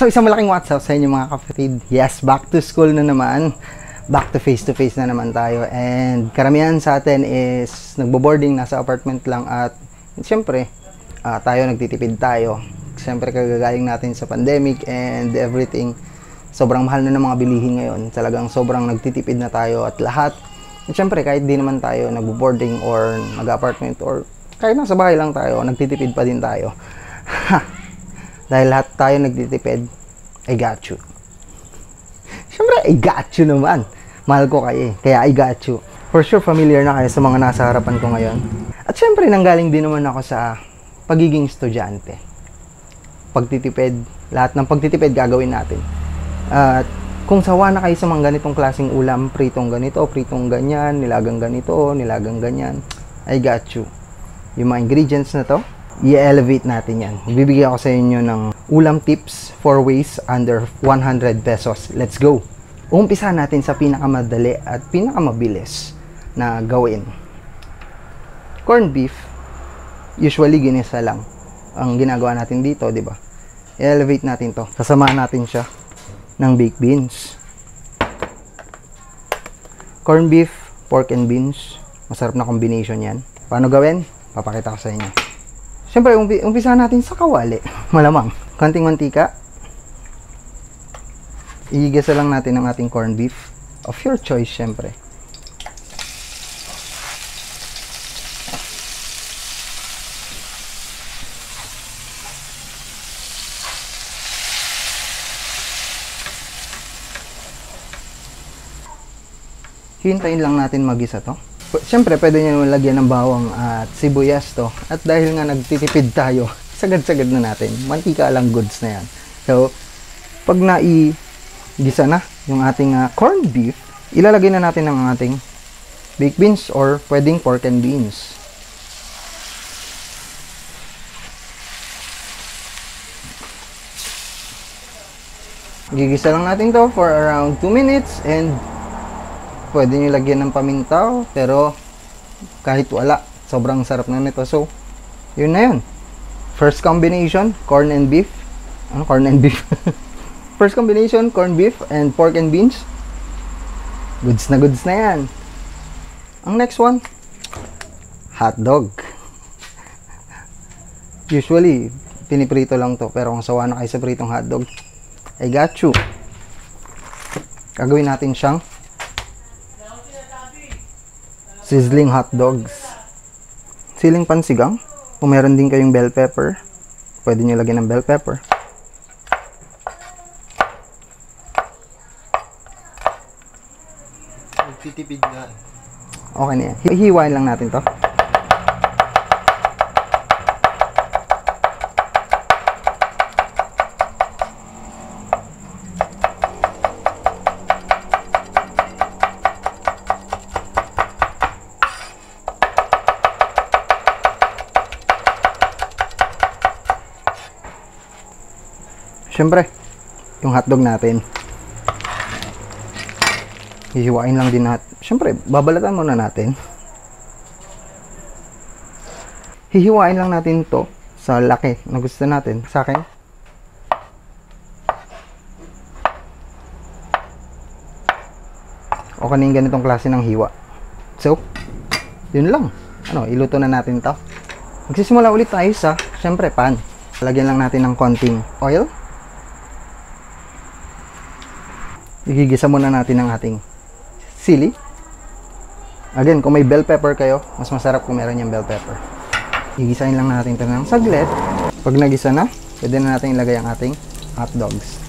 So, isang malaking what's up sa inyo mga kapatid. Yes, back to school na naman. Back to face to face na naman tayo. And karamihan sa atin is nagbo-boarding, nasa apartment lang at siyempre, ah, tayo nagtitipid tayo. Siyempre, kagagaling natin sa pandemic and everything. Sobrang mahal na ng mga bilihin ngayon. Talagang sobrang nagtitipid na tayo at lahat. At siyempre, kahit di naman tayo nagbo-boarding or nag-apartment or kahit nasa bahay lang tayo, nagtitipid pa din tayo. Dahil lahat tayo nagtitipid, I got you. Siyempre, I got you naman. Mahal ko kayo eh. Kaya I got you. For sure, familiar na kayo sa mga nasa harapan ko ngayon. At siyempre, nanggaling din naman ako sa pagiging estudyante. Pagtitipid, lahat ng pagtitipid gagawin natin. At kung sawa na kayo sa mga ganitong klaseng ulam, pritong ganito, pritong ganyan, nilagang ganito, nilagang ganyan, I got you. Yung mga ingredients na to, i-elevate natin yan. Bibigyan ako sa inyo ng ulam tips for ways under 100 pesos. Let's go! Umpisa natin sa pinakamadali at pinakamabilis na gawin. Corned beef, usually ginisa lang. Ang ginagawa natin dito, di ba? I-elevate natin to. Sasamahan natin siya ng baked beans. Corned beef, pork and beans. Masarap na combination yan. Paano gawin? Papakita ko sa inyo. Siyempre, umpi umpisa natin sa kawali. Malamang. Konting mantika. Igigisa lang natin ang ating corned beef. Of your choice, siyempre. Hintayin lang natin magisa to. Siyempre, pwede nyo lagyan ng bawang at sibuyas to. At dahil nga nagtitipid tayo, sagad-sagad na natin. Mantika lang goods na yan. So, pag nai-gisa na yung ating uh, corned beef, ilalagay na natin ang ating baked beans or pwedeng pork and beans. Gigisa lang natin to for around 2 minutes and pwede nyo lagyan ng pamintaw pero kahit wala sobrang sarap na nito. So yun na yun. First combination corn and beef. Ano corn and beef? First combination corn beef and pork and beans. Goods na goods na yan. Ang next one hot dog. Usually piniprito lang to pero kung sawa na kayo sa pritong hotdog I got you. Gagawin natin siyang sizzling hot dogs. Siling pansigang. Kung meron din kayong bell pepper, pwede nyo lagyan ng bell pepper. Nagtitipid nga. Okay na yan. Hihiwain lang natin to. Siyempre, yung hotdog natin. Hihiwain lang din natin. Siyempre, babalatan muna natin. Hihiwain lang natin to sa laki na gusto natin. Sa akin, o kaning ganitong klase ng hiwa. So, yun lang. Ano, iluto na natin to. Magsisimula ulit tayo sa, syempre, pan. Lagyan lang natin ng konting oil. Igigisa muna natin ang ating sili. Again, kung may bell pepper kayo, mas masarap kung meron yung bell pepper. Igisahin lang natin ito ng saglit. Pag nagisa na, pwede na natin ilagay ang ating hot dogs.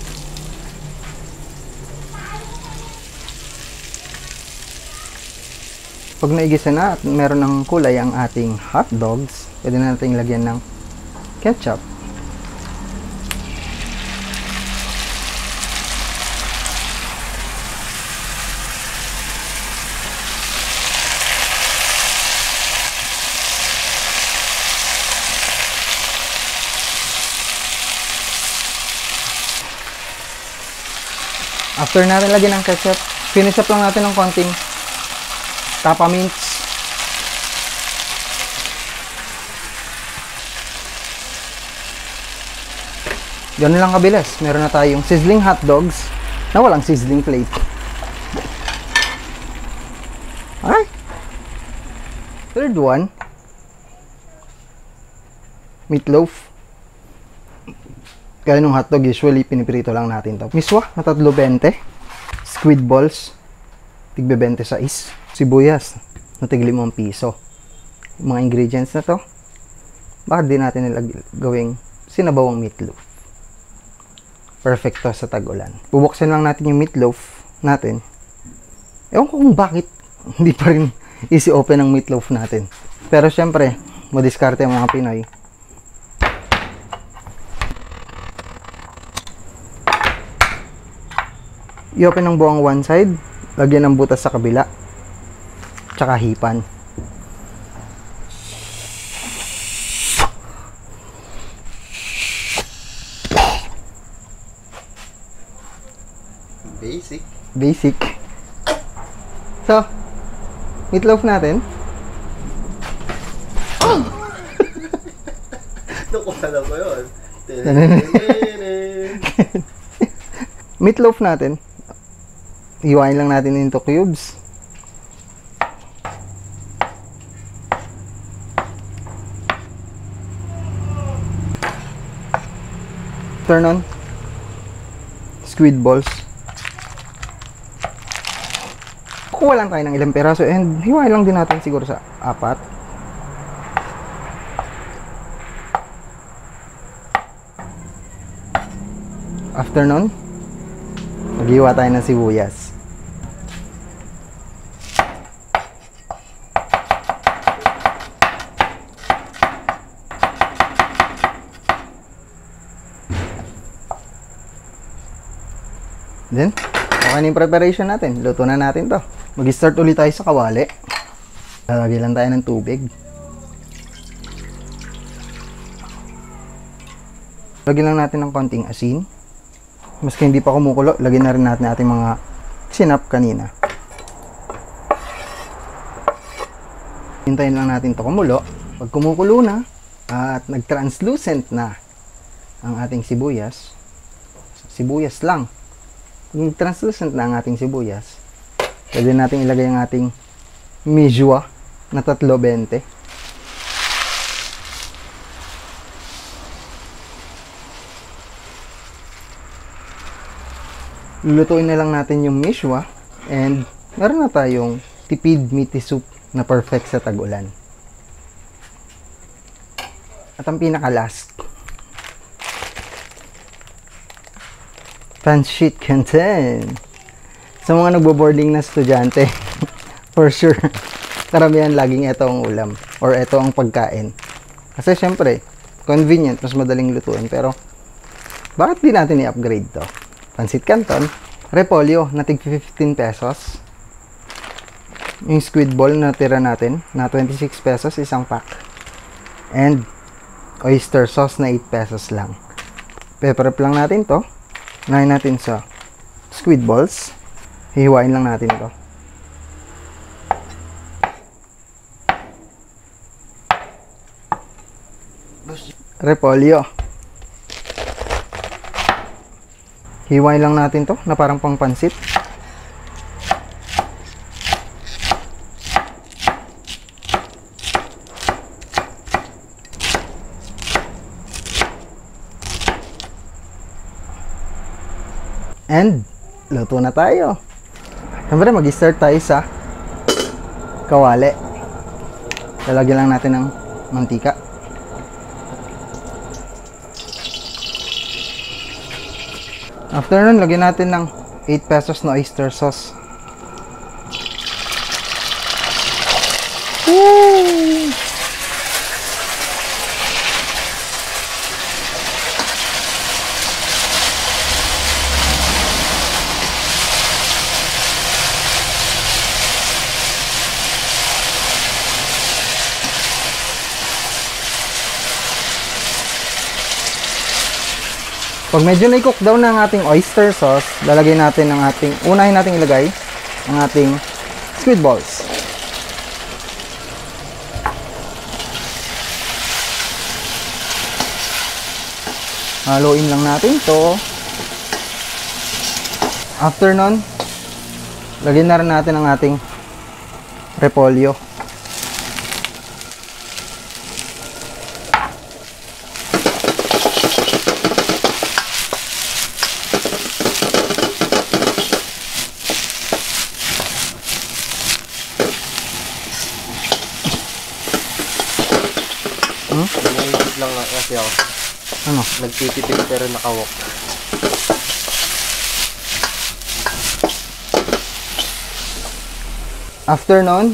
Pag naigisa na at meron ng kulay ang ating hot dogs, pwede na natin ilagyan ng ketchup. After natin lagyan ng ketchup, finish up lang natin ng konting tapa mints. Ganun lang kabilis. Meron na tayong sizzling hot dogs na walang sizzling plate. Ay! Third one. Meatloaf. Kaya nung hotdog, usually piniprito lang natin to. Miswa, na tatlo 20. Squid balls, tigbe 20 sa is. Sibuyas, na tig 5 piso. Mga ingredients na to, bakit di natin nila gawing sinabawang meatloaf? Perfect to sa tag-ulan. Bubuksan lang natin yung meatloaf natin. Ewan ko kung bakit hindi pa rin easy open ang meatloaf natin. Pero syempre, madiskarte ang mga Pinoy. I-open ng buong one side, lagyan ng butas sa kabila, tsaka hipan. Basic. Basic. So, meatloaf natin. Nakuha na ko yun. meatloaf natin. Hiwain lang natin into cubes. Turn on. Squid balls. Kuha lang tayo ng ilang peraso and hiwain lang din natin siguro sa apat. After nun, maghiwa tayo ng sibuyas. Then, okay na preparation natin. Luto na natin to. Mag-start ulit tayo sa kawali. Lalagay lang tayo ng tubig. Lagyan lang natin ng konting asin. Maski hindi pa kumukulo, lagyan na rin natin ating mga sinap kanina. Hintayin lang natin to kumulo. Pag kumukulo na at nag-translucent na ang ating sibuyas, sibuyas lang. Pag translucent na ang ating sibuyas, pwede natin ilagay ang ating mejua na tatlo 20. lulutuin na lang natin yung mishwa and meron na tayong tipid meaty soup na perfect sa tag-ulan. At ang pinaka last, pancit canton. Sa mga nagbo-boarding na estudyante, for sure, karamihan laging ito ang ulam or ito ang pagkain. Kasi syempre, convenient, mas madaling lutuin. Pero, bakit di natin i-upgrade to? Pansit Canton, repolyo na tig 15 pesos. Yung squid ball na tira natin na 26 pesos isang pack. And oyster sauce na 8 pesos lang. Pepper lang natin to. Nahin natin sa squid balls. Hihiwain lang natin to. Repolyo. Hiwain lang natin to na parang pang pansit. And, luto na tayo. Siyempre, mag-start tayo sa kawali. Lalagyan lang natin ng mantika. After nun, lagyan natin ng 8 pesos na oyster sauce. Pag medyo na-cook down na ang ating oyster sauce, lalagay natin ang ating, unahin natin ilagay ang ating squid balls. Haluin lang natin to. After nun, lagyan na rin natin ang ating repolyo. Naisip lang nga kasi ako. Ano? Nagtitipid pero nakawak. After nun,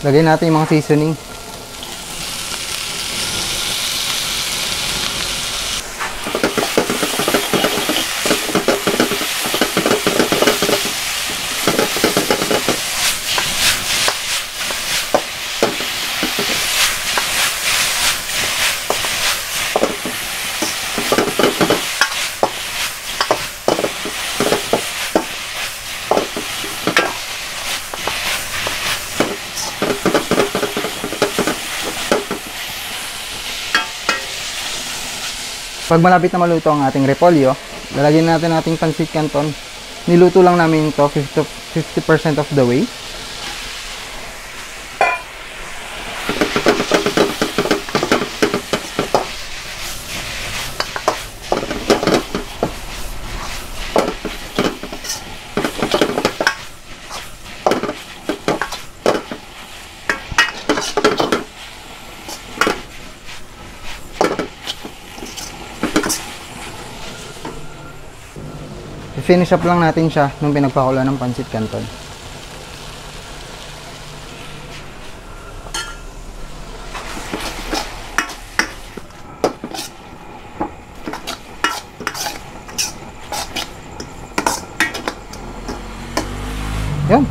lagyan natin yung mga seasoning. Pag malapit na maluto ang ating repolyo, lalagyan natin ating pancit canton. Niluto lang namin ito 50%, 50% of the way. I-finish up lang natin siya nung pinagpakulo ng pancit canton. Yun.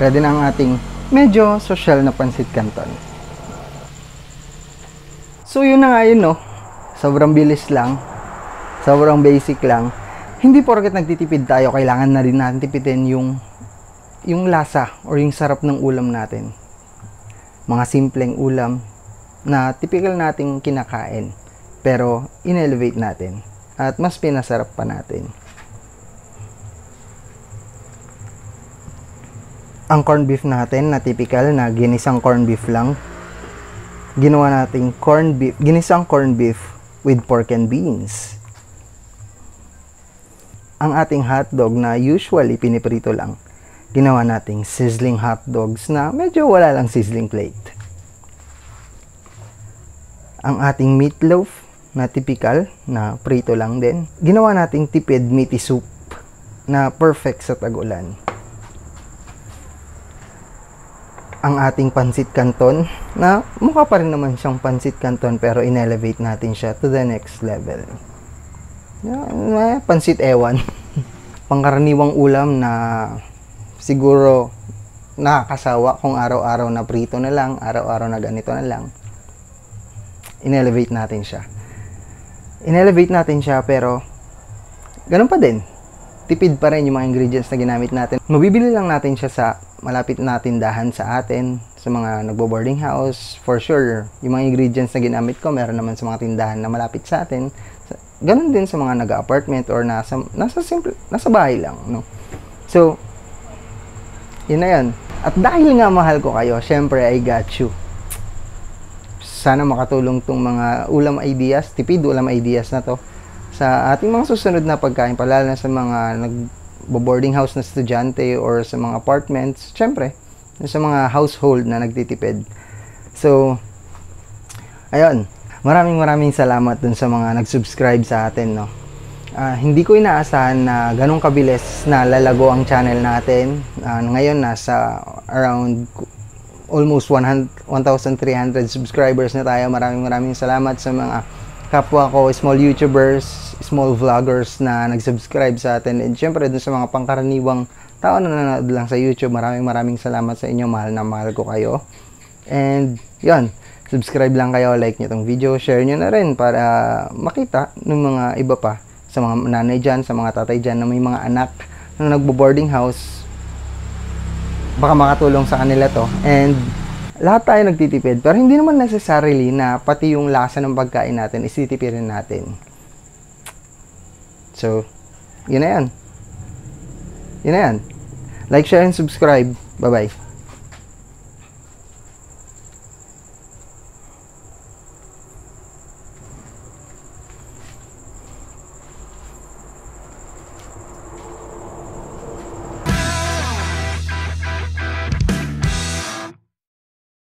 Ready na ang ating medyo social na pancit canton. So yun na nga yun no. Sobrang bilis lang sobrang basic lang. Hindi porket nagtitipid tayo, kailangan na rin natin tipidin yung yung lasa or yung sarap ng ulam natin. Mga simpleng ulam na typical nating kinakain pero in-elevate natin at mas pinasarap pa natin. Ang corned beef natin na typical na ginisang corned beef lang, ginawa nating corned beef, ginisang corned beef with pork and beans ang ating hotdog na usually piniprito lang, ginawa nating sizzling hotdogs na medyo wala lang sizzling plate. Ang ating meatloaf na typical na prito lang din, ginawa nating tipid meaty soup na perfect sa tag-ulan. Ang ating pansit canton na mukha pa rin naman siyang pansit canton pero in-elevate natin siya to the next level. Yeah, pansit ewan. Pangkaraniwang ulam na siguro nakakasawa kung araw-araw na prito na lang, araw-araw na ganito na lang. In-elevate natin siya. In-elevate natin siya pero ganun pa din. Tipid pa rin yung mga ingredients na ginamit natin. Mabibili lang natin siya sa malapit na tindahan sa atin, sa mga nagbo-boarding house. For sure, yung mga ingredients na ginamit ko, meron naman sa mga tindahan na malapit sa atin ganun din sa mga nag-apartment or nasa nasa simple nasa bahay lang no? So yun na yan at dahil nga mahal ko kayo syempre I got you. Sana makatulong tong mga ulam ideas tipid ulam ideas na to sa ating mga susunod na pagkain palalo na sa mga nag boarding house na estudyante or sa mga apartments syempre sa mga household na nagtitipid. So ayun maraming maraming salamat dun sa mga nag-subscribe sa atin, no. Uh, hindi ko inaasahan na ganong kabilis na lalago ang channel natin. Uh, ngayon nasa around almost 1,300 subscribers na tayo. Maraming maraming salamat sa mga kapwa ko, small YouTubers, small vloggers na nag-subscribe sa atin. And syempre dun sa mga pangkaraniwang tao na nanonood lang sa YouTube, maraming maraming salamat sa inyo. Mahal na mahal ko kayo. And yon subscribe lang kayo, like nyo tong video, share nyo na rin para makita ng mga iba pa sa mga nanay dyan, sa mga tatay dyan na may mga anak na nagbo-boarding house baka makatulong sa kanila to and lahat tayo nagtitipid. Pero hindi naman necessarily na pati yung lasa ng pagkain natin is titipirin natin. So, yun na yan. Yun na yan. Like, share, and subscribe. Bye-bye.